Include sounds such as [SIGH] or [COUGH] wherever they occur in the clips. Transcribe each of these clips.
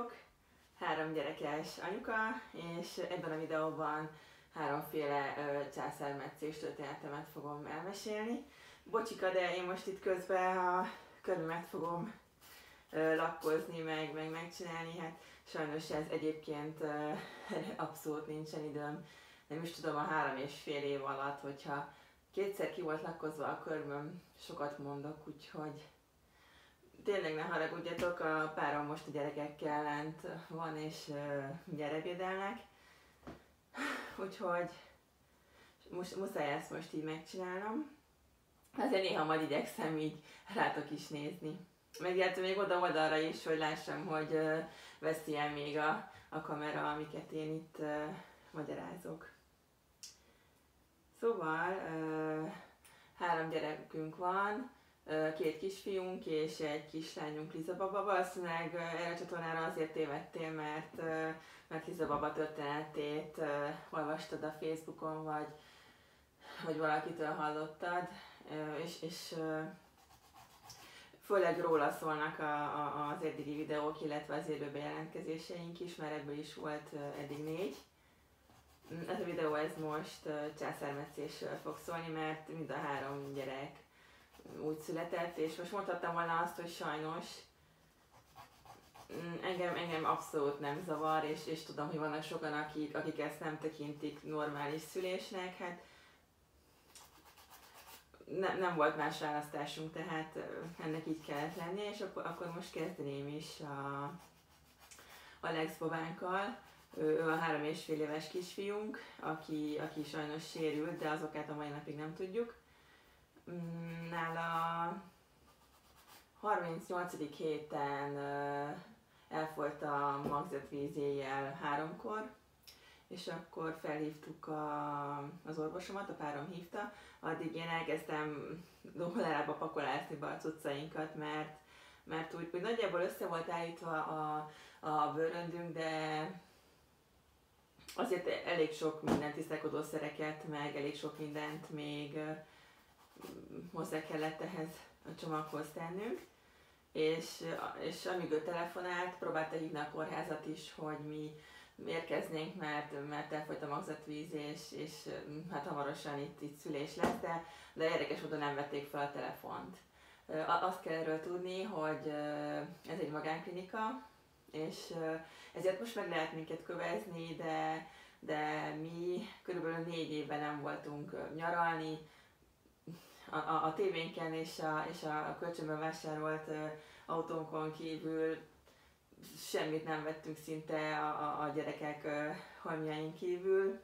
vagyok, három gyerekes anyuka, és ebben a videóban háromféle császármetszés történetemet fogom elmesélni. Bocsika, de én most itt közben a körülmet fogom lakkozni, meg, meg megcsinálni, hát sajnos ez egyébként [LAUGHS] abszolút nincsen időm. Nem is tudom, a három és fél év alatt, hogyha kétszer ki volt lakkozva a körmöm, sokat mondok, úgyhogy tényleg ne haragudjatok, a párom most a gyerekekkel lent van, és gyerevédelnek. Úgyhogy most, muszáj ezt most így megcsinálnom. Azért néha majd igyekszem így rátok is nézni. Megjeltem még oda oldalra is, hogy lássam, hogy veszi el még a, a kamera, amiket én itt uh, magyarázok. Szóval uh, három gyerekünk van, két kisfiunk és egy kislányunk Liza Baba. Valószínűleg erre a csatornára azért tévedtél, mert, mert Liza Baba történetét olvastad a Facebookon, vagy, vagy valakitől hallottad, és, és főleg róla szólnak a, a, az eddigi videók, illetve az élő bejelentkezéseink is, mert ebből is volt eddig négy. Ez a videó ez most császármetszésről fog szólni, mert mind a három gyerek úgy született, és most mondhattam volna azt, hogy sajnos mm, engem, engem abszolút nem zavar, és, és tudom, hogy vannak sokan, akik, akik ezt nem tekintik normális szülésnek, hát ne, nem volt más választásunk, tehát ennek így kellett lennie, és akkor, akkor most kezdeném is a Alex babánkkal. Ő, ő a három és fél éves kisfiunk, aki, aki sajnos sérült, de azokat a mai napig nem tudjuk. Nála 38. héten elfolyt a magzatvíz éjjel háromkor, és akkor felhívtuk a, az orvosomat, a párom hívta, addig én elkezdtem dollárába pakolászni be a cuccainkat, mert, mert úgy, úgy nagyjából össze volt állítva a, a bőröndünk, de azért elég sok mindent, tisztelkodószereket, meg elég sok mindent még hozzá kellett ehhez a csomaghoz tennünk, és, és amíg ő telefonált, próbálta hívni a kórházat is, hogy mi érkeznénk, mert, mert elfolyt a magzatvíz, és, és hát hamarosan itt, itt szülés lesz, de, de érdekes módon nem vették fel a telefont. Azt kell erről tudni, hogy ez egy magánklinika, és ezért most meg lehet minket kövezni, de, de mi körülbelül négy éve nem voltunk nyaralni, a, a, a és a, és a kölcsönben vásárolt autónkon kívül semmit nem vettünk szinte a, a, a gyerekek holmjain kívül.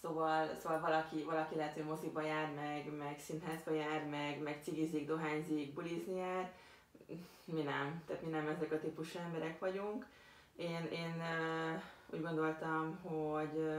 Szóval, szóval valaki, valaki lehet, hogy moziba jár, meg, meg színházba jár, meg, meg cigizik, dohányzik, bulizni jár. Mi nem, tehát mi nem ezek a típusú emberek vagyunk. Én, én úgy gondoltam, hogy,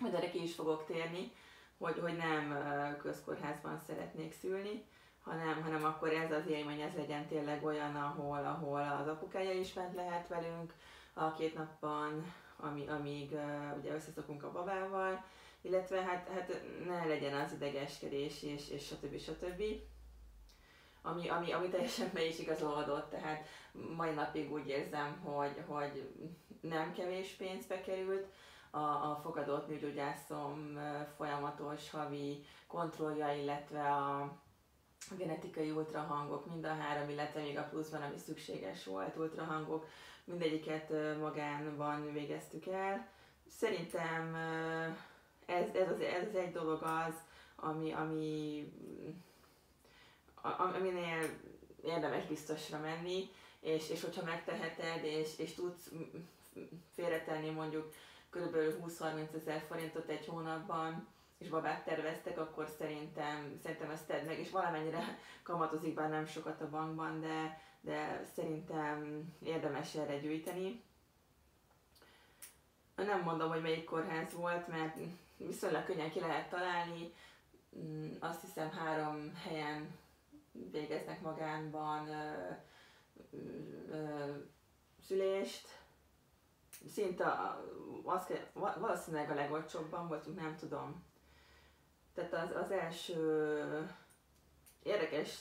hogy erre ki is fogok térni, hogy, hogy nem közkórházban szeretnék szülni, hanem, hanem akkor ez az élmény, ez legyen tényleg olyan, ahol, ahol az apukája is bent lehet velünk a két napban, ami, amíg ugye összeszokunk a babával, illetve hát, hát ne legyen az idegeskedés és, és stb. stb. Ami, ami, ami teljesen be is igazolódott, tehát mai napig úgy érzem, hogy, hogy nem kevés pénzbe került, a, a fogadott nőgyógyászom folyamatos havi kontrollja, illetve a genetikai ultrahangok, mind a három, illetve még a pluszban, ami szükséges volt, ultrahangok, mindegyiket magánban végeztük el. Szerintem ez, ez, az, ez az egy dolog az, ami, ami aminél érdemes biztosra menni, és, és hogyha megteheted, és, és tudsz félretenni mondjuk kb. 20-30 ezer forintot egy hónapban, és babát terveztek, akkor szerintem, szerintem ezt tedd meg, és valamennyire [LAUGHS] kamatozik bár nem sokat a bankban, de, de szerintem érdemes erre gyűjteni. Nem mondom, hogy melyik kórház volt, mert viszonylag könnyen ki lehet találni. Mm, azt hiszem három helyen végeznek magánban ö, ö, szülést, szinte az, valószínűleg a legolcsóbban voltunk, nem tudom. Tehát az, az első érdekes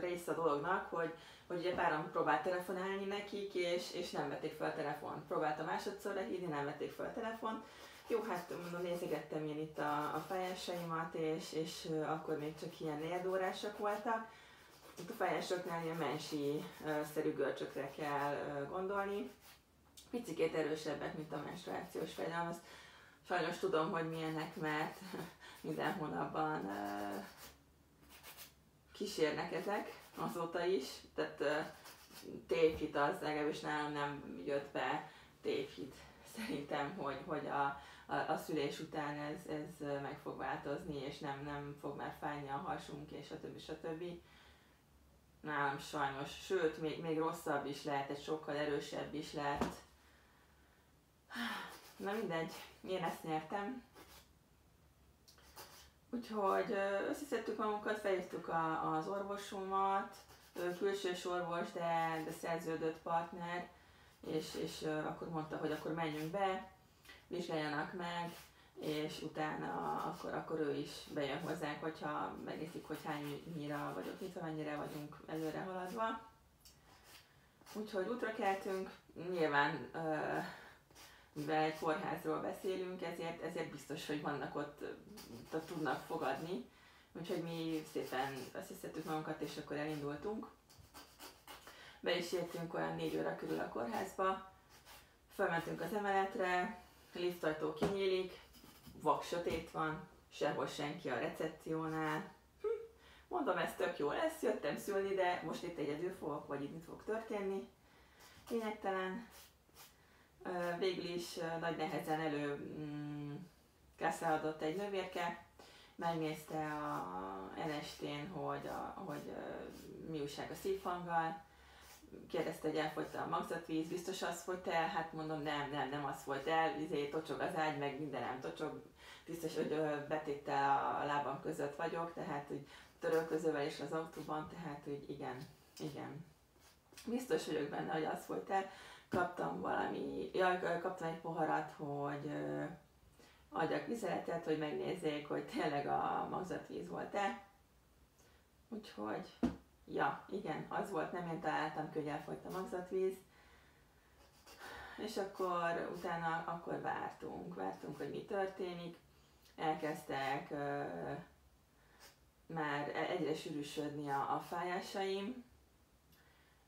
része a dolognak, hogy, hogy ugye páran próbált telefonálni nekik, és, és nem vették fel a telefont. Próbálta másodszorra hívni, nem vették fel a telefont. Jó, hát mondom, nézegettem én itt a, a fejásaimat, és, és akkor még csak ilyen négyedórásak voltak. Itt a fejásoknál ilyen mensi-szerű görcsökre kell gondolni. Picikét erősebbek, mint a menstruációs fegyelem. Azt sajnos tudom, hogy milyenek, mert [LAUGHS] minden hónapban kísérnek ezek azóta is, tehát uh, tévhit az legalábbis nálam nem jött be tévhit szerintem, hogy, hogy a, a, a szülés után ez, ez meg fog változni, és nem, nem fog már fájni a hasunk, és a többi, többi. Nálam sajnos, sőt, még, még rosszabb is lehet, egy sokkal erősebb is lehet. Na mindegy, én ezt nyertem, Úgyhogy összeszedtük magunkat, felhívtuk a, az orvosomat, külsős orvos, de, de szerződött partner, és, és akkor mondta, hogy akkor menjünk be, vizsgáljanak meg, és utána akkor, akkor ő is bejön hozzánk, hogyha megnézik, hogy hánynyira vagyok nyitva, mennyire vagyunk előre haladva. Úgyhogy útra keltünk, nyilván uh, mivel egy kórházról beszélünk, ezért, ezért biztos, hogy vannak ott, ott tudnak fogadni. Úgyhogy mi szépen összeszedtük magunkat, és akkor elindultunk. Be is értünk olyan négy óra körül a kórházba, felmentünk az emeletre, liftajtó kinyílik, vak sötét van, sehol senki a recepciónál. Hm, mondom, ez tök jó lesz, jöttem szülni, de most itt egyedül fogok, vagy itt fog történni. Lényegtelen, végül is nagy nehezen elő mm, adott egy nővérke, megnézte a NST-n, hogy, a, hogy mi újság a szívhanggal, kérdezte, hogy elfogyt a magzatvíz, biztos az folyt el? Hát mondom, nem, nem, nem az folyt el, izé, tocsog az ágy, meg mindenem tocsog, biztos, hogy betéttel a lábam között vagyok, tehát hogy törölközővel is az autóban, tehát hogy igen, igen. Biztos vagyok benne, hogy az folyt el kaptam valami, jaj, kaptam egy poharat, hogy adjak vizeletet, hogy megnézzék, hogy tényleg a magzatvíz volt-e. Úgyhogy, ja, igen, az volt, nem én találtam, hogy elfogyt a magzatvíz. És akkor utána akkor vártunk, vártunk, hogy mi történik. Elkezdtek uh, már egyre sűrűsödni a, a fájásaim,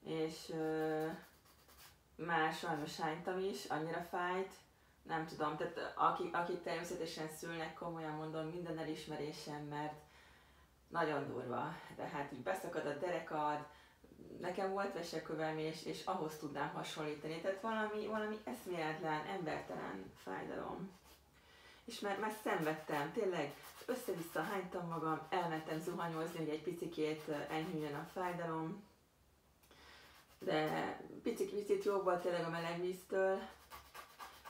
és uh, már sajnos hánytam is, annyira fájt, nem tudom, tehát akik, akik természetesen szülnek, komolyan mondom, minden elismerésem, mert nagyon durva. Tehát így beszakad a derekad, nekem volt vesekövem, és, és ahhoz tudnám hasonlítani. Tehát valami, valami eszméletlen, embertelen fájdalom. És már, már szenvedtem, tényleg össze-vissza hánytam magam, elmentem zuhanyozni, hogy egy picikét enyhüljön a fájdalom de picit-picit jobb volt tényleg a meleg víztől,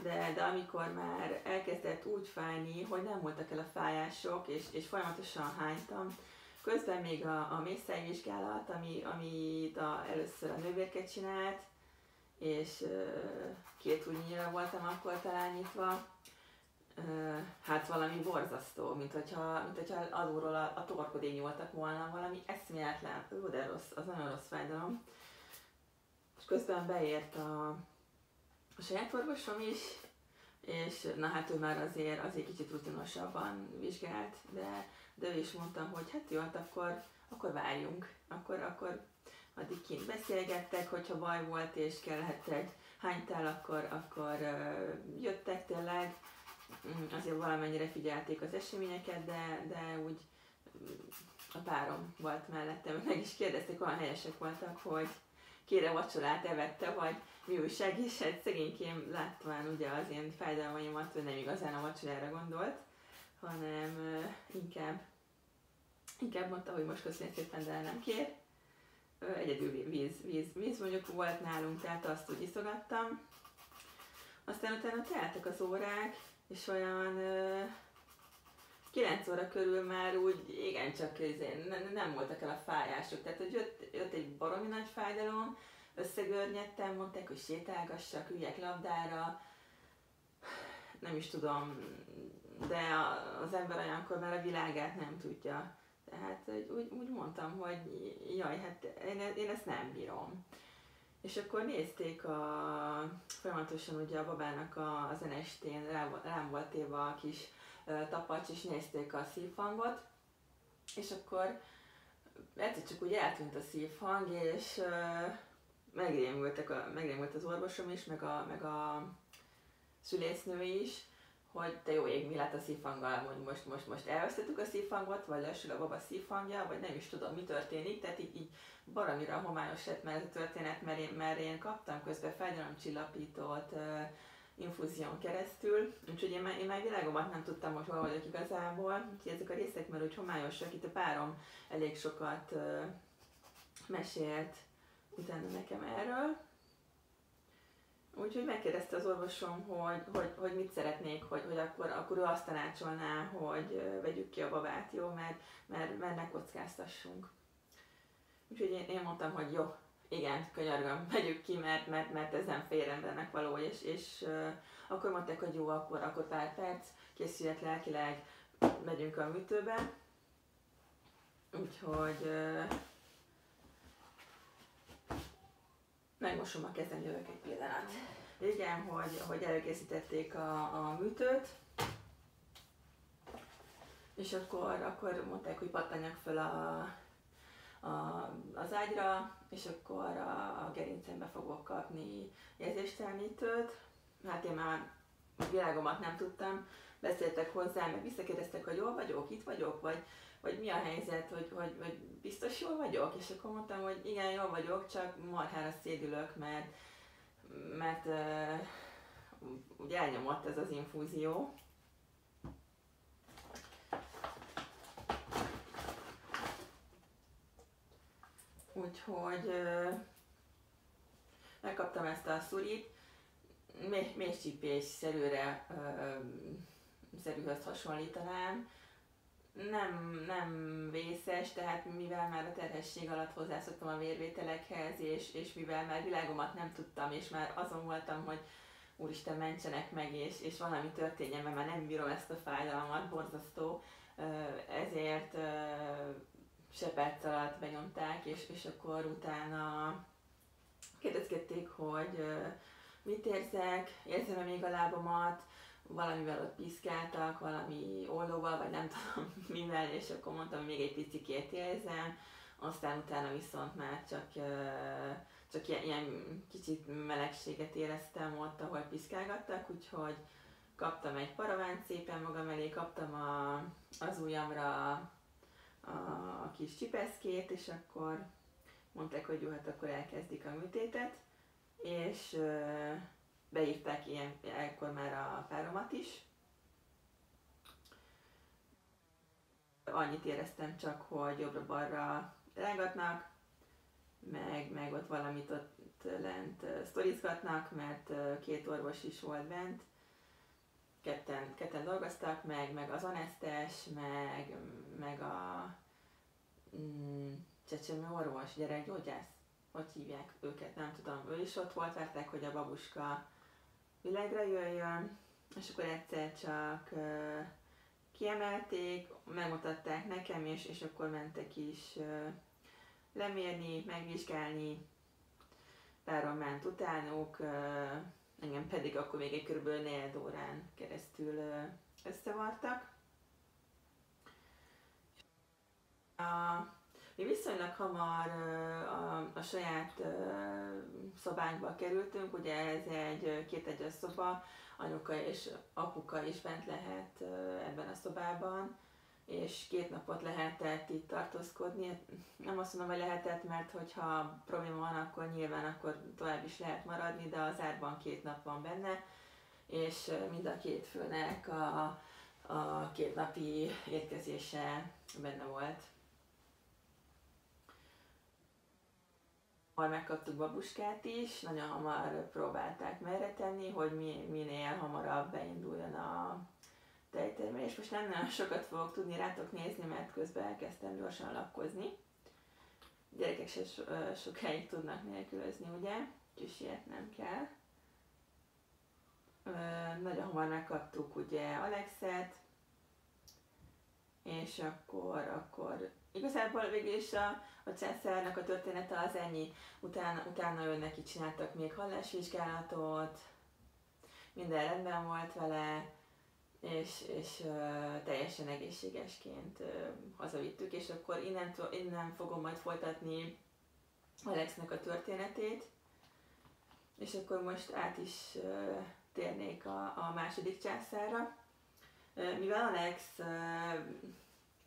de, de amikor már elkezdett úgy fájni, hogy nem voltak el a fájások, és, és folyamatosan hánytam, közben még a, a mészájvizsgálat, ami, amit a, először a nővérke csinált, és uh, két újnyira voltam akkor talán nyitva, uh, hát valami borzasztó, mint hogyha, mint hogyha alulról a, a torkodén nyúltak volna, valami eszméletlen, ó, de rossz, az nagyon rossz fájdalom közben beért a, a saját orvosom is, és na hát ő már azért, azért kicsit rutinosabban vizsgált, de, de ő is mondta, hogy hát jó, hát akkor, akkor várjunk, akkor, akkor addig kint beszélgettek, hogyha baj volt és kellett egy hánytál, akkor, akkor jöttek tényleg, mm, azért valamennyire figyelték az eseményeket, de, de úgy mm, a párom volt mellettem, meg is kérdezték, olyan helyesek voltak, hogy, kére vacsorát evette, vagy mi újság, és egy szegénykém látván ugye az én fájdalmaimat, nem igazán a vacsorára gondolt, hanem inkább, inkább mondta, hogy most köszönjük szépen, de nem kér. Egyedül víz, víz, víz mondjuk volt nálunk, tehát azt úgy iszogattam. Aztán utána teltek az órák, és olyan 9 óra körül már úgy igen csak nem, nem voltak el a fájások. Tehát, hogy jött, jött egy baromi nagy fájdalom, összegörnyedtem, mondták, hogy sétálgassak, üljek labdára, nem is tudom, de az ember olyankor már a világát nem tudja. Tehát úgy, úgy mondtam, hogy jaj, hát én, én ezt nem bírom. És akkor nézték a, folyamatosan ugye a babának a, a zenestén rám, rám volt téve a kis tapacs, és nézték a szívhangot, és akkor egyszer csak úgy eltűnt a szívhang, és megrémültek megrémült az orvosom is, meg a, meg a szülésznő is, hogy te jó ég, mi lett a szívhanggal, hogy most, most, most elvesztettük a szívhangot, vagy lesül a baba szívhangja, vagy nem is tudom, mi történik, tehát így, így baromira homályos lett mert ez a történet, mert én, mert én kaptam közben fájdalomcsillapítót infúzión keresztül, úgyhogy én, én már világomat nem tudtam, hogy hol vagyok igazából, úgyhogy ezek a részek már úgy homályosak, itt a párom elég sokat uh, mesélt utána nekem erről, Úgyhogy megkérdezte az orvosom, hogy, hogy, hogy mit szeretnék, hogy, hogy akkor, akkor ő azt tanácsolná, hogy vegyük ki a babát, jó, mert, mert, mert ne kockáztassunk. Úgyhogy én, én mondtam, hogy jó, igen, könyörgöm, [LAUGHS] vegyük ki, mert, mert, mert ez nem fél embernek való, és, és uh, akkor mondták, hogy jó, akkor, akkor pár perc, készüljek lelkileg, megyünk a műtőbe. Úgyhogy uh, megmosom a kezem, jövök egy pillanat. Igen, hogy, hogy előkészítették a, a műtőt, és akkor, akkor mondták, hogy pattanjak fel a, a, az ágyra, és akkor a, a gerincembe fogok kapni érzéstelenítőt. Hát én már világomat nem tudtam, beszéltek hozzá, meg visszakérdeztek, hogy jól vagyok, itt vagyok, vagy, vagy mi a helyzet, hogy, hogy, hogy biztos jól vagyok? És akkor mondtam, hogy igen, jól vagyok, csak marhára szédülök, mert, mert uh, ugye elnyomott ez az infúzió. Úgyhogy megkaptam ezt a szurit, mélycsípés szerűre szerűhöz hasonlítanám, nem, nem vészes, tehát mivel már a terhesség alatt hozzászoktam a vérvételekhez, és, és mivel már világomat nem tudtam, és már azon voltam, hogy úristen mentsenek meg, és, és valami történjen, mert már nem bírom ezt a fájdalmat, borzasztó, ezért se perc alatt benyomták, és, és akkor utána kérdezgették, hogy mit érzek, érzem-e még a lábamat, valamivel ott piszkáltak, valami ollóval, vagy nem [LAUGHS] tudom mivel, és akkor mondtam, hogy még egy picikét érzem, aztán utána viszont már csak, csak ilyen, ilyen kicsit melegséget éreztem ott, ahol piszkálgattak, úgyhogy kaptam egy paravánt szépen magam elé, kaptam a, az ujjamra a, a kis csipeszkét, és akkor mondták, hogy jó, hát akkor elkezdik a műtétet, és beírták ilyen, ekkor már a páromat is. Annyit éreztem csak, hogy jobbra-balra rángatnak, meg, meg ott valamit ott lent sztorizgatnak, mert két orvos is volt bent. Ketten, ketten dolgoztak, meg, meg az anesztes, meg, meg a mm, csecsemő orvos, gyerekgyógyász, hogy hívják őket, nem tudom, ő is ott volt, várták, hogy a babuska világra jöjjön, és akkor egyszer csak uh, kiemelték, megmutatták nekem, és, és akkor mentek is uh, lemérni, megvizsgálni, páron ment utánuk, uh, engem pedig akkor még egy kb. 4 órán keresztül összevartak. A, mi viszonylag hamar a, a saját szobánkba kerültünk, ugye ez egy kétegyes szoba, anyuka és apuka is bent lehet ebben a szobában, és két napot lehetett itt tartózkodni. Nem azt mondom, hogy lehetett, mert hogyha probléma van, akkor nyilván akkor tovább is lehet maradni, de az árban két nap van benne, és mind a két főnek a, a két napi érkezése benne volt. hamar megkaptuk babuskát is, nagyon hamar próbálták merre tenni, hogy mi, minél hamarabb beinduljon a tejtermelés. Most nem nagyon sokat fogok tudni rátok nézni, mert közben elkezdtem gyorsan lakkozni. Gyerekek se so, sokáig tudnak nélkülözni, ugye? Úgyhogy nem kell. Nagyon hamar megkaptuk ugye Alexet, és akkor, akkor igazából végül is a, a császárnak a története az ennyi. Utána, utána ő neki csináltak még hallásvizsgálatot, minden rendben volt vele, és, és uh, teljesen egészségesként uh, hazavittük, és akkor innen, innen fogom majd folytatni Alexnek a történetét, és akkor most át is uh, térnék a, a második császára. Mivel Alex uh,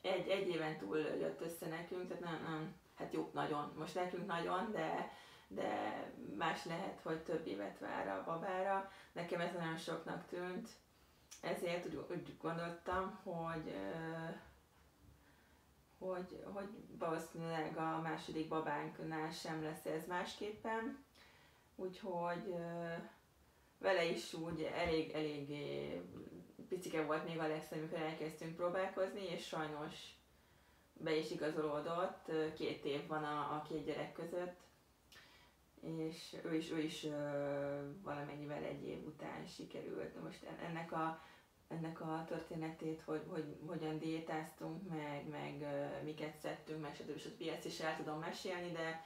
egy, egy éven túl jött össze nekünk, tehát nem, nem, hát jó, nagyon, most nekünk nagyon, de, de más lehet, hogy több évet vár a babára. Nekem ez nagyon soknak tűnt, ezért úgy, úgy gondoltam, hogy, hogy, hogy valószínűleg a második babánknál sem lesz ez másképpen, úgyhogy vele is úgy elég, elég picike volt még a lesz, amikor elkezdtünk próbálkozni, és sajnos be is igazolódott, két év van a, a két gyerek között, és ő is, ő is valamennyivel egy év után sikerült. Most ennek a ennek a történetét, hogy, hogy hogyan diétáztunk, meg, meg miket szedtünk, meg stb. stb. Ezt is el tudom mesélni, de,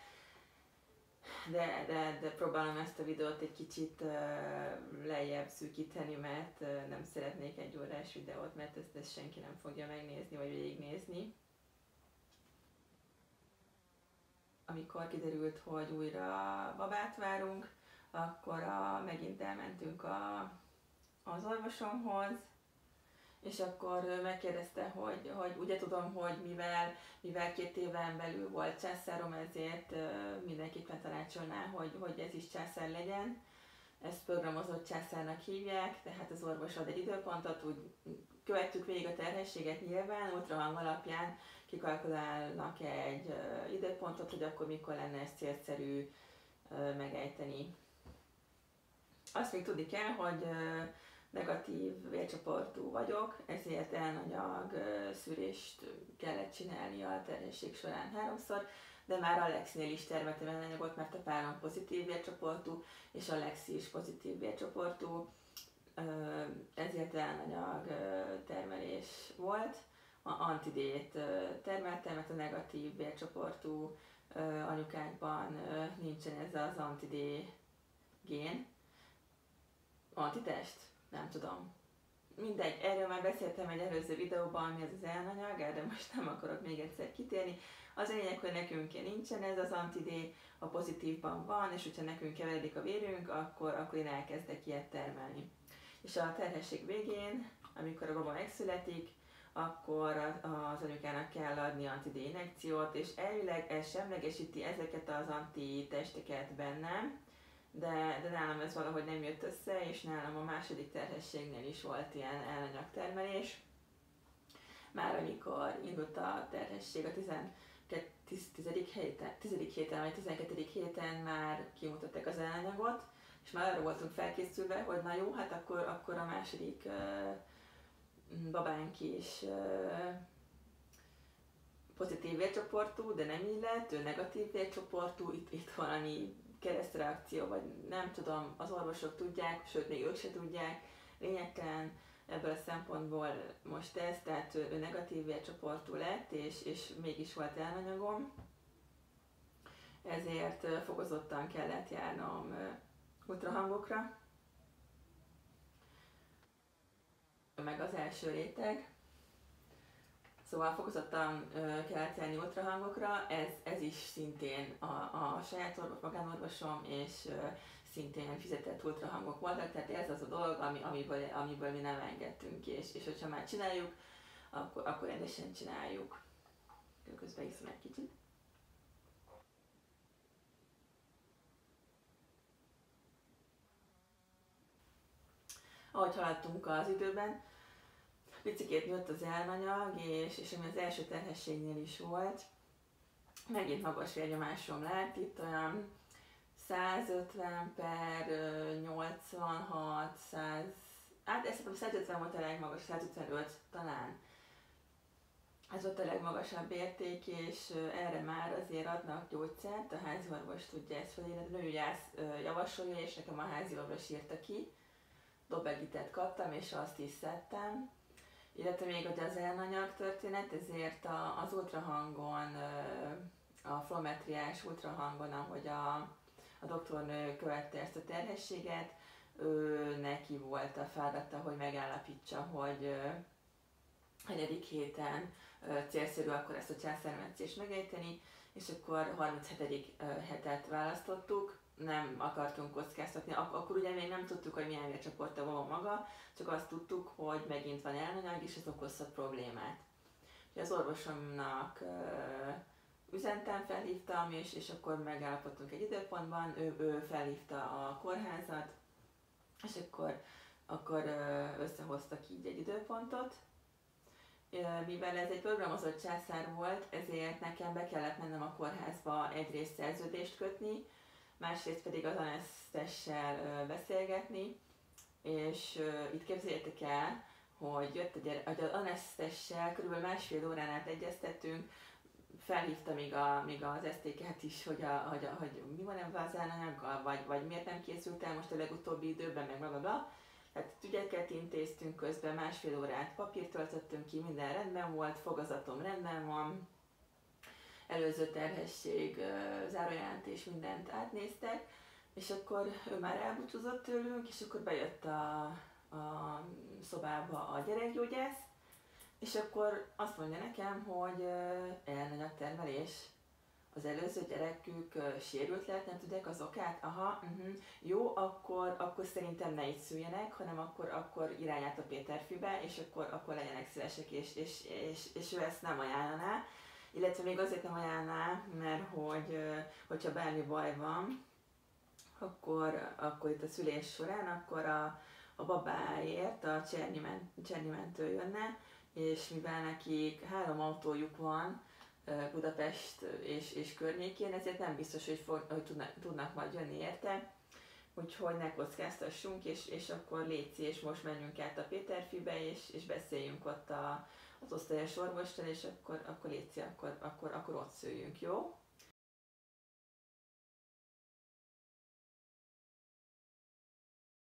de, de, de próbálom ezt a videót egy kicsit uh, lejjebb szűkíteni, mert uh, nem szeretnék egy órás videót, mert ezt, ezt senki nem fogja megnézni, vagy végignézni. Amikor kiderült, hogy újra babát várunk, akkor a, megint elmentünk a, az orvosomhoz, és akkor megkérdezte, hogy, hogy ugye tudom, hogy mivel, mivel két éven belül volt császárom, ezért mindenképpen tanácsolná, hogy, hogy ez is császár legyen. Ezt programozott császárnak hívják, tehát az orvos ad egy időpontot, úgy követtük végig a terhességet nyilván, ultrahang alapján kikalkulálnak egy időpontot, hogy akkor mikor lenne ez célszerű megejteni. Azt még tudni kell, hogy negatív vércsoportú vagyok, ezért elnanyag szűrést kellett csinálni a terhesség során háromszor, de már Alexnél is termeltem elnanyagot, mert a párom pozitív vércsoportú, és Alexi is pozitív vércsoportú, ezért elnanyag termelés volt. A antidét termeltem, mert a negatív vércsoportú anyukákban nincsen ez az antidé gén. Antitest? nem tudom. Mindegy, erről már beszéltem egy előző videóban, mi ez az elnanyag, erre most nem akarok még egyszer kitérni. Az lényeg, hogy nekünk nincsen ez az antidé, a pozitívban van, és hogyha nekünk keveredik a vérünk, akkor, akkor én elkezdek ilyet termelni. És a terhesség végén, amikor a baba megszületik, akkor az anyukának kell adni antidé injekciót, és elvileg ez semlegesíti ezeket az antitesteket bennem, de, de nálam ez valahogy nem jött össze, és nálam a második terhességnél is volt ilyen elanyagtermelés. Már amikor indult a terhesség a 12, 10. héten, 10. héten vagy 12. héten már kimutatták az elanyagot, és már arra voltunk felkészülve, hogy na jó, hát akkor, akkor a második uh, babánk is uh, pozitív vércsoportú, de nem így lett, ő negatív vércsoportú, itt, itt valami keresztreakció, vagy nem tudom, az orvosok tudják, sőt még ők se tudják, lényegtelen ebből a szempontból most ez, tehát ő negatív vércsoportú lett, és, és mégis volt elanyagom, ezért fokozottan kellett járnom ultrahangokra, meg az első réteg, Szóval fokozottan kellett járni ultrahangokra, ez, ez is szintén a, a saját orvos, magánorvosom, és szintén fizetett ultrahangok voltak, tehát ez az a dolog, ami, amiből, amiből mi nem engedtünk, és, és hogyha már csináljuk, akkor, akkor rendesen csináljuk. Közben iszom egy kicsit. Ahogy haladtunk az időben, picikét nőtt az elmanyag, és, és ami az első terhességnél is volt, megint magas vérnyomásom lett, itt olyan 150 per 86, 100, hát ezt 150 volt a legmagas, 155 talán. Ez volt a legmagasabb érték, és erre már azért adnak gyógyszert, a házi orvos tudja ezt felírni, a nőgyász javasolja, és nekem a házi orvos írta ki. Dobegitet kaptam, és azt is szedtem illetve még ugye az elnanyag történet, ezért a, az ultrahangon, a flometriás ultrahangon, ahogy a, a doktornő követte ezt a terhességet, ő neki volt a feladata, hogy megállapítsa, hogy negyedik héten célszerű akkor ezt a császármetszést megejteni, és akkor 37. hetet választottuk, nem akartunk kockáztatni, Ak- akkor ugye még nem tudtuk, hogy milyen vércsoporta van maga, csak azt tudtuk, hogy megint van elnanyag, és ez okozhat problémát. Ugye az orvosomnak üzentem, felhívtam, és, és akkor megállapodtunk egy időpontban, ő, ő felhívta a kórházat, és akkor, akkor összehoztak így egy időpontot, mivel ez egy programozott császár volt, ezért nekem be kellett mennem a kórházba egyrészt szerződést kötni, másrészt pedig az anesztessel beszélgetni, és itt képzeljétek el, hogy jött a gyere, hogy az anesztessel kb. másfél órán át egyeztettünk, felhívta még, a, még az esztéket is, hogy, a, hogy, a, hogy mi van ebben az anyaggal, vagy, vagy miért nem készült el most a legutóbbi időben, meg bla bla bla. Tehát ügyeket intéztünk közben, másfél órát papírt töltöttünk ki, minden rendben volt, fogazatom rendben van, előző terhesség, zárójelentés, mindent átnéztek, és akkor ő már elbúcsúzott tőlünk, és akkor bejött a, a szobába a gyerekgyógyász, és akkor azt mondja nekem, hogy elnanyagtermelés az előző gyerekük sérült lehet, nem tudják az okát, aha, uh-huh. jó, akkor, akkor szerintem ne így szüljenek, hanem akkor, akkor irányát a Péterfibe, és akkor, akkor legyenek szívesek, és, és, és, és ő ezt nem ajánlaná. Illetve még azért nem ajánlná, mert hogy, hogyha bármi baj van, akkor, akkor itt a szülés során, akkor a, a babáért a csernyiment, jönne, és mivel nekik három autójuk van, Budapest és, és környékén, ezért nem biztos, hogy, for, hogy tudnak, tudnak majd jönni érte, úgyhogy ne kockáztassunk, és, és akkor létszi, és most menjünk át a Péterfibe, és, és beszéljünk ott a, az osztályos orvostal, és akkor, akkor létszi, akkor, akkor, akkor ott szüljünk, jó?